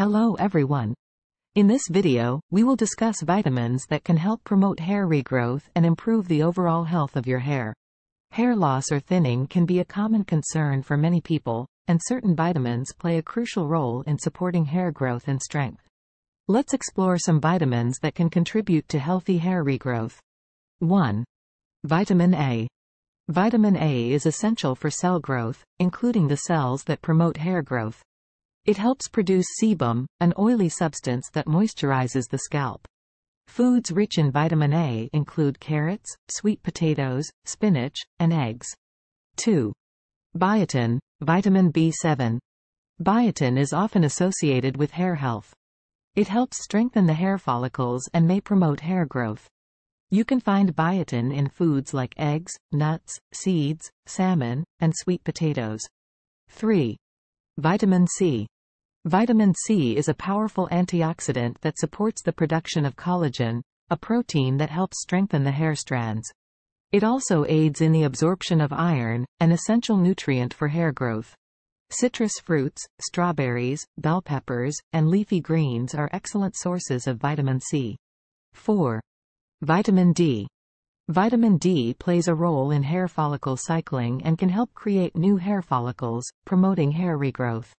Hello everyone. In this video, we will discuss vitamins that can help promote hair regrowth and improve the overall health of your hair. Hair loss or thinning can be a common concern for many people, and certain vitamins play a crucial role in supporting hair growth and strength. Let's explore some vitamins that can contribute to healthy hair regrowth. 1. Vitamin A. Vitamin A is essential for cell growth, including the cells that promote hair growth. It helps produce sebum, an oily substance that moisturizes the scalp. Foods rich in vitamin A include carrots, sweet potatoes, spinach, and eggs. 2. Biotin, vitamin B7. Biotin is often associated with hair health. It helps strengthen the hair follicles and may promote hair growth. You can find biotin in foods like eggs, nuts, seeds, salmon, and sweet potatoes. 3. Vitamin C. Vitamin C is a powerful antioxidant that supports the production of collagen, a protein that helps strengthen the hair strands. It also aids in the absorption of iron, an essential nutrient for hair growth. Citrus fruits, strawberries, bell peppers, and leafy greens are excellent sources of vitamin C. 4. Vitamin D. Vitamin D plays a role in hair follicle cycling and can help create new hair follicles, promoting hair regrowth.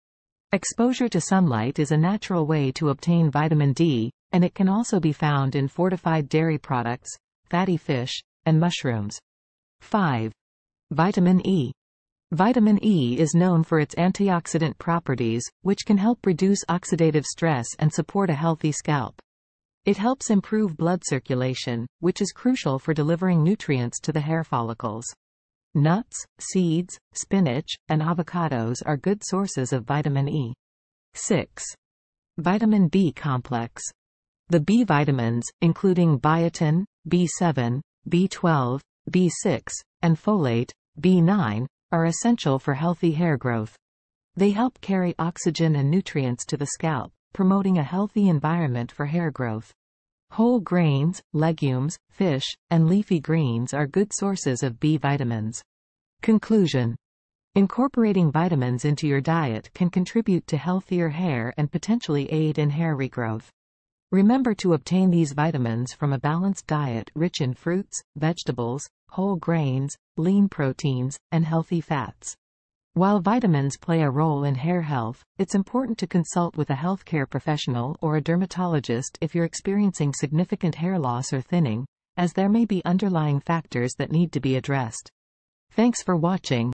Exposure to sunlight is a natural way to obtain vitamin D, and it can also be found in fortified dairy products, fatty fish, and mushrooms. 5. Vitamin E. Vitamin E is known for its antioxidant properties, which can help reduce oxidative stress and support a healthy scalp. It helps improve blood circulation, which is crucial for delivering nutrients to the hair follicles. Nuts, seeds, spinach, and avocados are good sources of vitamin E. 6. Vitamin B complex. The B vitamins, including biotin, B7, B12, B6, and folate, B9, are essential for healthy hair growth. They help carry oxygen and nutrients to the scalp, promoting a healthy environment for hair growth. Whole grains, legumes, fish, and leafy greens are good sources of B vitamins. Conclusion. Incorporating vitamins into your diet can contribute to healthier hair and potentially aid in hair regrowth. Remember to obtain these vitamins from a balanced diet rich in fruits, vegetables, whole grains, lean proteins, and healthy fats. While vitamins play a role in hair health, it's important to consult with a healthcare professional or a dermatologist if you're experiencing significant hair loss or thinning, as there may be underlying factors that need to be addressed. Thanks for watching.